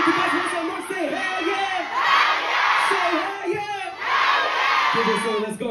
If you guys want some more, say hell yeah! Say hell yeah! Give it so let's go.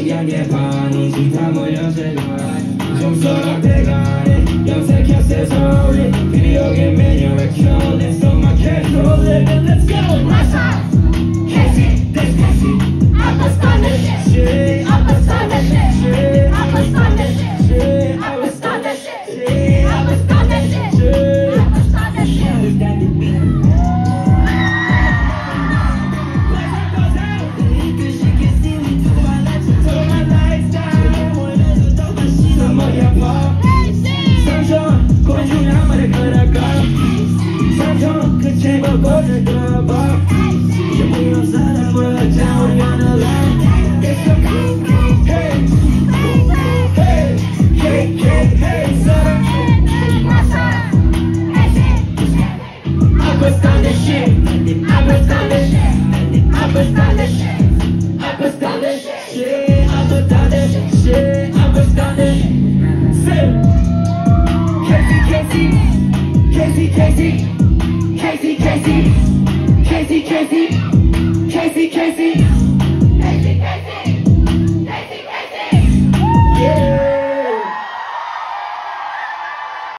ella lleva, ni siquiera voy a llegar. Yo solo te gané, yo sé que haces KC, KC, KC, KC.